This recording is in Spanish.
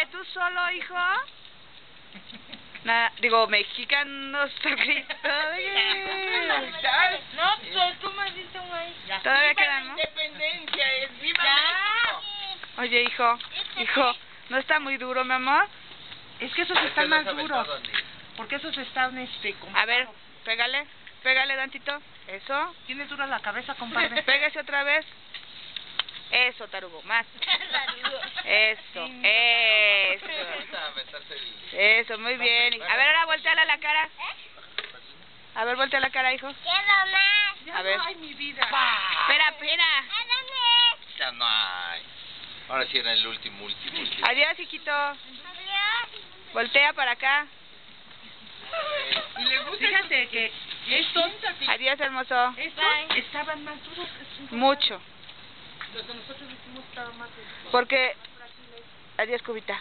Oye, ¿tú solo, hijo? Nada, digo, mexicanos. No, pues tú me diste un ahí. Todavía ¡Viva la quedan, ¿no? independencia! ¡Es viva Ya. México! Oye, hijo, hijo, ¿no está muy duro, mi amor? Es que esos están más duros. Porque esos están, este, con... A ver, pégale, pégale tantito. Eso. Tienes dura la cabeza, compadre. Pégase otra vez. Eso, tarugo, más. Eso, eso. Eso, muy bien. A ver, ahora volteala la cara. A ver, voltea la cara, hijo. Ya A ver. no hay mi vida. Espera, espera. Ya no hay. Ahora sí era el último, último, último. Adiós, hijito. Voltea para acá. Fíjate que estos, Adiós, hermoso. estos estaban más duros. Mucho. Los de nosotros hicimos estaban más duros. Porque... Adiós, cubita.